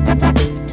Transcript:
Música